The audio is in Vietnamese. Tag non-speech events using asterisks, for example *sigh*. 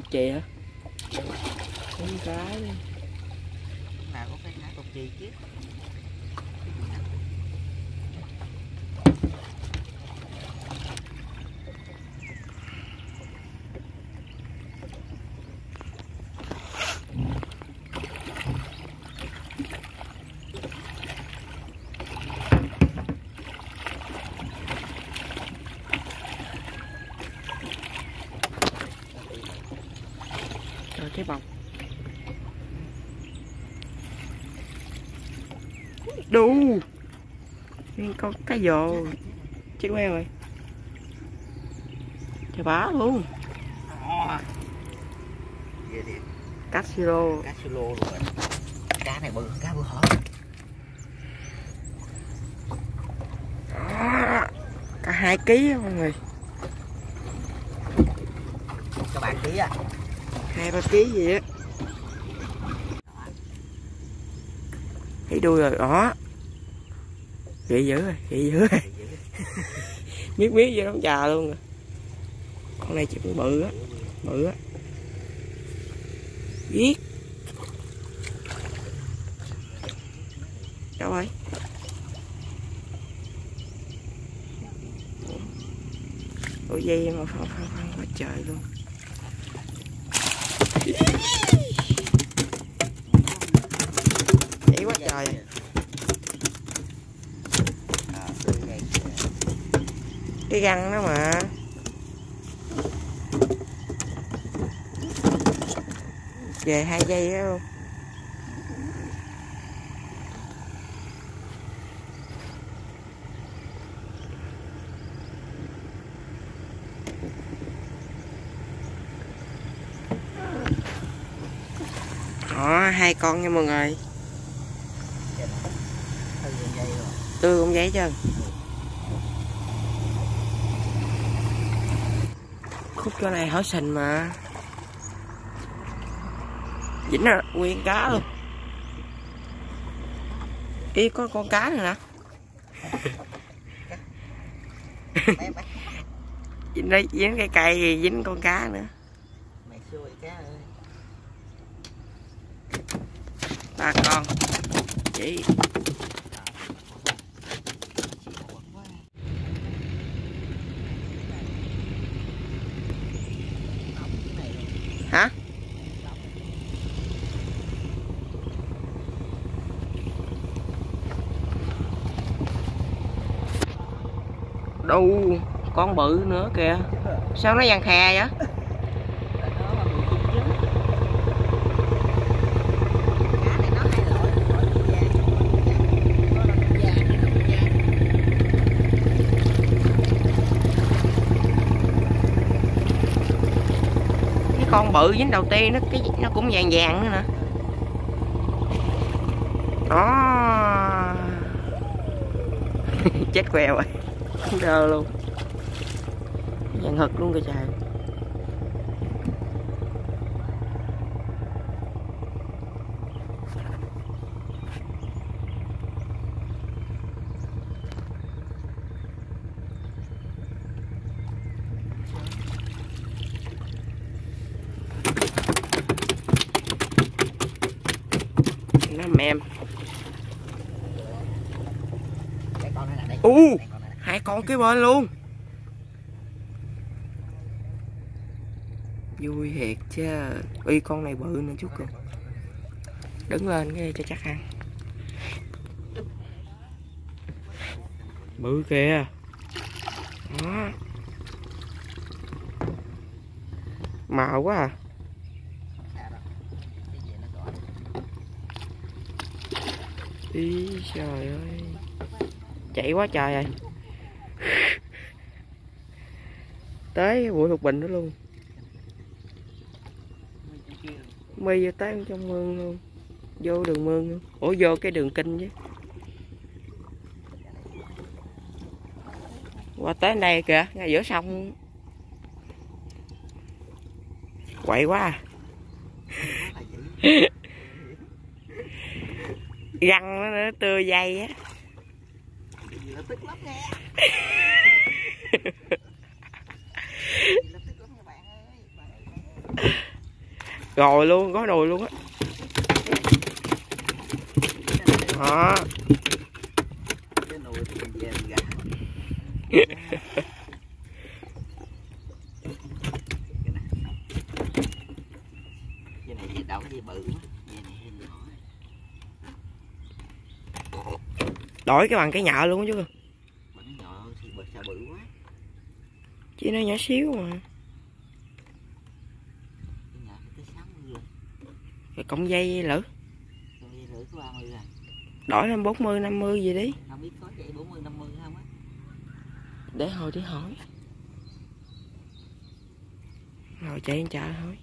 cục chì hả? Con cái nào cũng phải thả cục chì chứ cái bọc đu. Nguyên con cá dồ chết queo rồi. Chà bá luôn. Cá siro cá silo luôn. Cá này bự cá bữa hở cả hai ký mọi người. Các bạn ký á hai ba ký gì á? Thấy đuôi rồi đó ghê dữ rồi, ghê dữ rồi. *laughs* Miết miết vô đóng trà luôn rồi. Con này chỉ cũng bự á bự á. Giết. Đâu rồi? Ủa? Dây mà phong phong phong quá trời luôn chỉ quá trời. Cái găng đó mà. Về hai giây đó luôn đó hai con nha mọi người. Tươi cũng vậy chứ khúc chỗ này hỏi sình mà. Dính là nguyên cá luôn. Ý, có con cá nữa nè. *laughs* Dính đấy dính cái cây gì dính con cá nữa. Mày xui cá ơi. Ba con. Chỉ hả? Đâu con bự nữa kìa. Sao nó vàng khè vậy? Con bự dính đầu tiên, nó cái nó cũng vàng vàng nữa nè. Đó. *laughs* Chết quèo rồi. Đơ luôn. Vàng hực luôn kìa trời. Đây. u nè. hai con kế bên luôn. Vui thiệt chứ. Uy con này bự nữa chút kìa. Đứng lên cái cho chắc ăn. Bự kìa. Đó màu quá à Xa rồi. Cái gì nó gọi. Ý trời ơi. Chạy quá trời rồi. Tới buổi lục bình đó luôn. Mi vô tới trong mương luôn. Vô đường mương luôn. Ủa vô cái đường kinh chứ. Qua tới đây kìa ngay giữa sông. Quậy quá à. *laughs* găng nó nữa tưa dây á Cái gì nó tức lắm nghe. Cái gì nó tức lắm nha răng nó, nó tưa dây á. *laughs* Rồi luôn có nồi luôn á. Đó. Cái này gì đâu cái gì bự quá cái này hơi nhỏ đổi cái bằng cái nhợ luôn chứ. Mà nó nhỏ xíu mà. Rồi. Cộng dây lử. Đổi lên 40 50 gì đi. Không biết có không á. Để hồi đi hỏi. Rồi chạy chợ thôi